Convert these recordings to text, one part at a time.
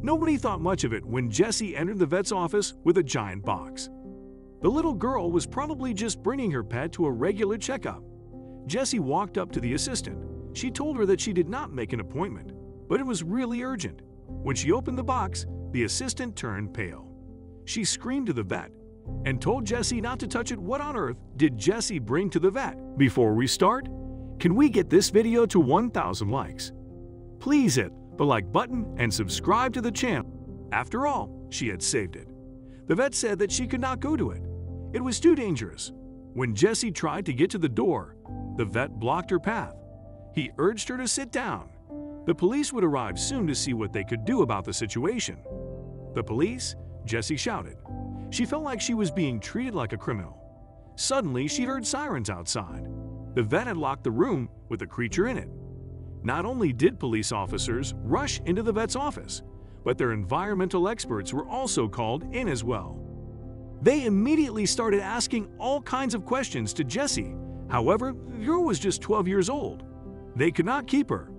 Nobody thought much of it when Jessy entered the vet's office with a giant box. The little girl was probably just bringing her pet to a regular checkup. Jessy walked up to the assistant. She told her that she did not make an appointment, but it was really urgent. When she opened the box, the assistant turned pale. She screamed to the vet and told Jessy not to touch it. What on earth did Jessy bring to the vet? Before we start, can we get this video to 1,000 likes? Please hit the like button and subscribe to the channel. After all, she had saved it. The vet said that she could not go to it. It was too dangerous. When Jessy tried to get to the door, the vet blocked her path. He urged her to sit down. The police would arrive soon to see what they could do about the situation. The police? Jessy shouted. She felt like she was being treated like a criminal. Suddenly, she heard sirens outside. The vet had locked the room with the creature in it. Not only did police officers rush into the vet's office, but their environmental experts were also called in as well. They immediately started asking all kinds of questions to Jessy. However, the girl was just 12 years old. They could not keep her.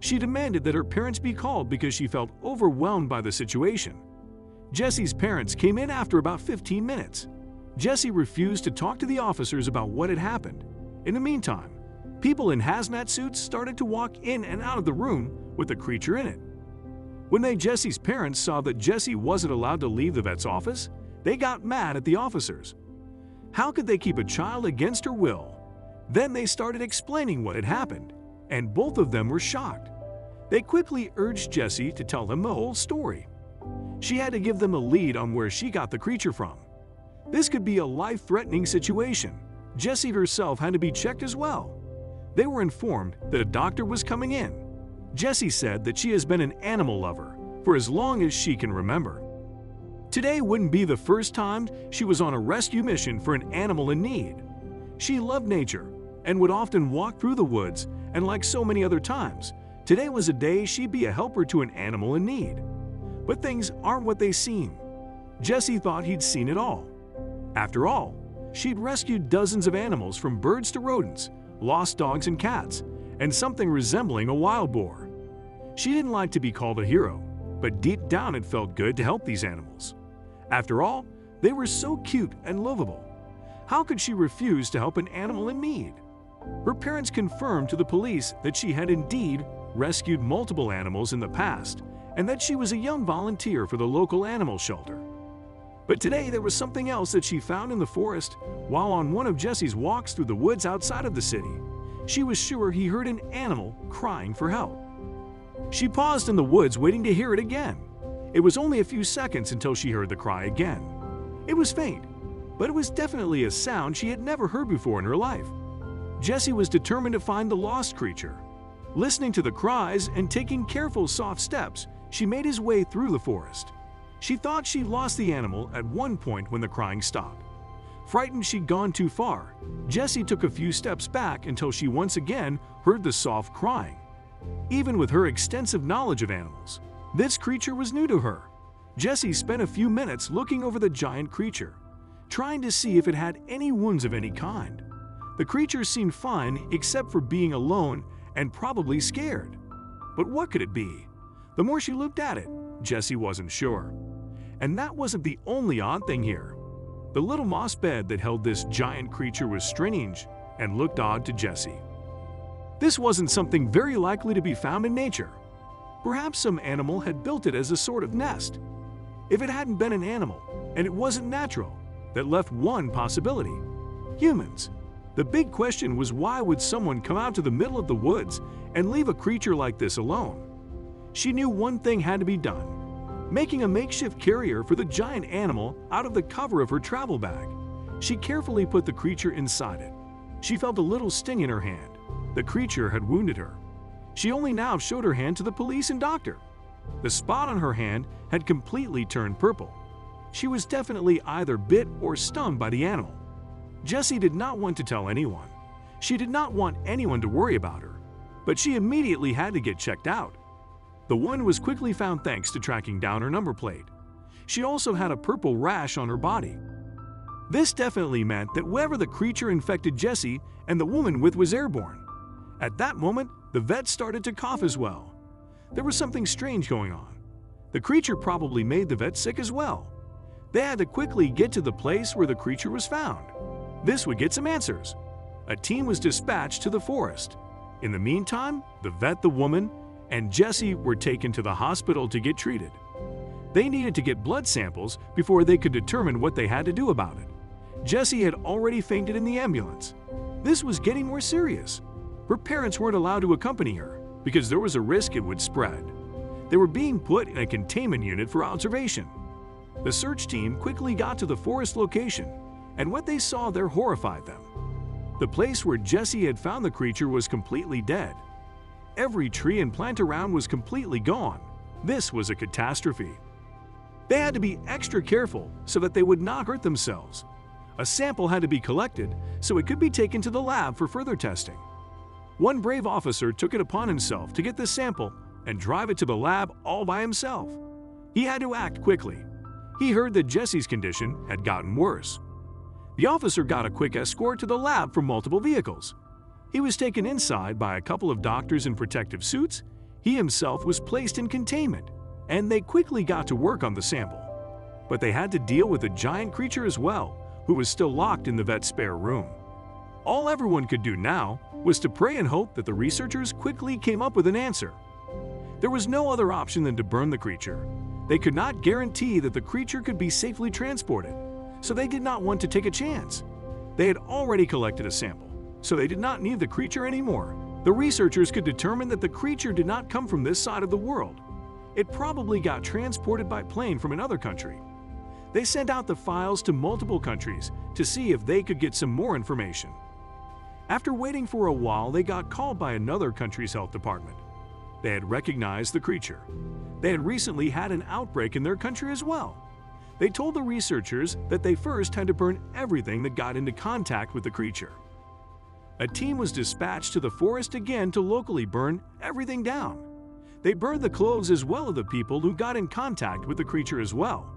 She demanded that her parents be called because she felt overwhelmed by the situation. Jessy's parents came in after about 15 minutes. Jessy refused to talk to the officers about what had happened. In the meantime, people in hazmat suits started to walk in and out of the room with the creature in it. When they Jessy's parents saw that Jessy wasn't allowed to leave the vet's office, they got mad at the officers. How could they keep a child against her will? Then they started explaining what had happened, and both of them were shocked. They quickly urged Jessy to tell them the whole story. She had to give them a lead on where she got the creature from. This could be a life-threatening situation. Jessy herself had to be checked as well. They were informed that a doctor was coming in. Jessy said that she has been an animal lover for as long as she can remember. Today wouldn't be the first time she was on a rescue mission for an animal in need. She loved nature and would often walk through the woods, and like so many other times, today was a day she'd be a helper to an animal in need. But things aren't what they seem. Jessy thought he'd seen it all. After all, she'd rescued dozens of animals from birds to rodents, lost dogs and cats, and something resembling a wild boar. She didn't like to be called a hero, but deep down it felt good to help these animals. After all, they were so cute and lovable. How could she refuse to help an animal in need? Her parents confirmed to the police that she had indeed rescued multiple animals in the past and that she was a young volunteer for the local animal shelter. But today there was something else that she found in the forest while on one of Jessy's walks through the woods outside of the city. She was sure he heard an animal crying for help. She paused in the woods waiting to hear it again. It was only a few seconds until she heard the cry again. It was faint, but it was definitely a sound she had never heard before in her life. Jessy was determined to find the lost creature. Listening to the cries and taking careful, soft steps, she made his way through the forest. She thought she lost the animal at one point when the crying stopped. Frightened she'd gone too far, Jessy took a few steps back until she once again heard the soft crying. Even with her extensive knowledge of animals, this creature was new to her. Jessy spent a few minutes looking over the giant creature, trying to see if it had any wounds of any kind. The creature seemed fine except for being alone and probably scared. But what could it be? The more she looked at it, Jessy wasn't sure. And that wasn't the only odd thing here. The little moss bed that held this giant creature was strange and looked odd to Jessy. This wasn't something very likely to be found in nature. Perhaps some animal had built it as a sort of nest. If it hadn't been an animal, and it wasn't natural, that left one possibility humans. The big question was why would someone come out to the middle of the woods and leave a creature like this alone? She knew one thing had to be done making a makeshift carrier for the giant animal out of the cover of her travel bag. She carefully put the creature inside it. She felt a little sting in her hand. The creature had wounded her. She only now showed her hand to the police and doctor. The spot on her hand had completely turned purple. She was definitely either bit or stung by the animal. Jessy did not want to tell anyone. She did not want anyone to worry about her, but she immediately had to get checked out. The one was quickly found thanks to tracking down her number plate. She also had a purple rash on her body. This definitely meant that whoever the creature infected Jessy and the woman with was airborne. At that moment, the vet started to cough as well. There was something strange going on. The creature probably made the vet sick as well. They had to quickly get to the place where the creature was found. This would get some answers. A team was dispatched to the forest. In the meantime, the vet, the woman, and Jessy were taken to the hospital to get treated. They needed to get blood samples before they could determine what they had to do about it. Jessy had already fainted in the ambulance. This was getting more serious. Her parents weren't allowed to accompany her because there was a risk it would spread. They were being put in a containment unit for observation. The search team quickly got to the forest location, and what they saw there horrified them. The place where Jessy had found the creature was completely dead. Every tree and plant around was completely gone. This was a catastrophe. They had to be extra careful so that they would not hurt themselves. A sample had to be collected so it could be taken to the lab for further testing. One brave officer took it upon himself to get the sample and drive it to the lab all by himself. He had to act quickly. He heard that Jessy's condition had gotten worse. The officer got a quick escort to the lab from multiple vehicles. He was taken inside by a couple of doctors in protective suits. He himself was placed in containment, and they quickly got to work on the sample. But they had to deal with a giant creature as well, who was still locked in the vet's spare room. All everyone could do now was to pray and hope that the researchers quickly came up with an answer. There was no other option than to burn the creature. They could not guarantee that the creature could be safely transported, so they did not want to take a chance. They had already collected a sample, so they did not need the creature anymore. The researchers could determine that the creature did not come from this side of the world. It probably got transported by plane from another country. They sent out the files to multiple countries to see if they could get some more information. After waiting for a while, they got called by another country's health department. They had recognized the creature. They had recently had an outbreak in their country as well. They told the researchers that they first had to burn everything that got into contact with the creature. A team was dispatched to the forest again to locally burn everything down. They burned the clothes as well of the people who got in contact with the creature as well.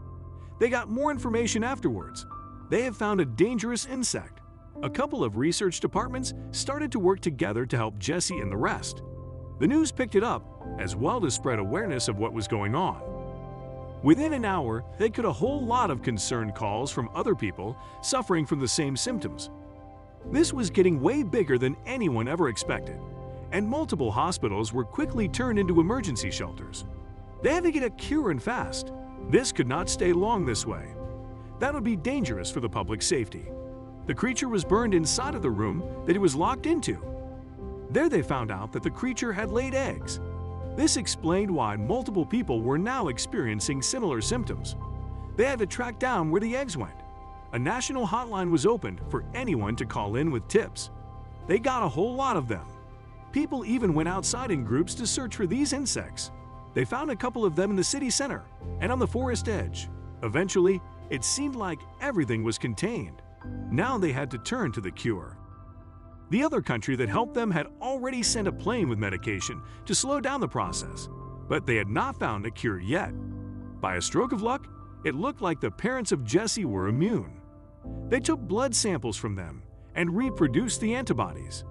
They got more information afterwards. They have found a dangerous insect. A couple of research departments started to work together to help Jessy and the rest. The news picked it up, as well to spread awareness of what was going on. Within an hour, they got a whole lot of concerned calls from other people suffering from the same symptoms. This was getting way bigger than anyone ever expected, and multiple hospitals were quickly turned into emergency shelters. They had to get a cure and fast. This could not stay long this way. That would be dangerous for the public safety. The creature was burned inside of the room that it was locked into. There they found out that the creature had laid eggs. This explained why multiple people were now experiencing similar symptoms. They had to track down where the eggs went. A national hotline was opened for anyone to call in with tips. They got a whole lot of them. People even went outside in groups to search for these insects. They found a couple of them in the city center and on the forest edge. Eventually, it seemed like everything was contained. Now they had to turn to the cure. The other country that helped them had already sent a plane with medication to slow down the process, but they had not found a cure yet. By a stroke of luck, it looked like the parents of Jessy were immune. They took blood samples from them and reproduced the antibodies.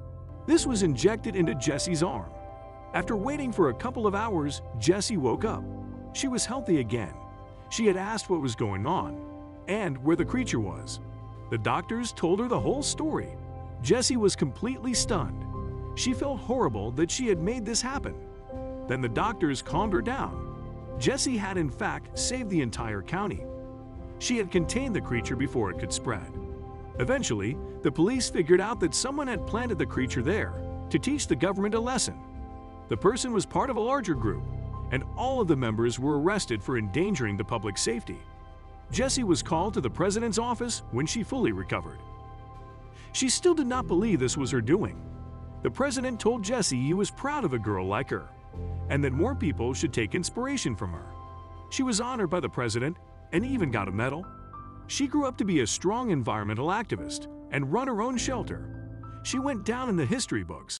This was injected into Jessy's arm. After waiting for a couple of hours, Jessy woke up. She was healthy again. She had asked what was going on and where the creature was. The doctors told her the whole story. Jessy was completely stunned. She felt horrible that she had made this happen. Then the doctors calmed her down. Jessy had in fact saved the entire county. She had contained the creature before it could spread. Eventually, the police figured out that someone had planted the creature there to teach the government a lesson. The person was part of a larger group, and all of the members were arrested for endangering the public safety. Jessy was called to the president's office when she fully recovered. She still did not believe this was her doing. The president told Jessy he was proud of a girl like her and that more people should take inspiration from her. She was honored by the president and even got a medal. She grew up to be a strong environmental activist and run her own shelter. She went down in the history books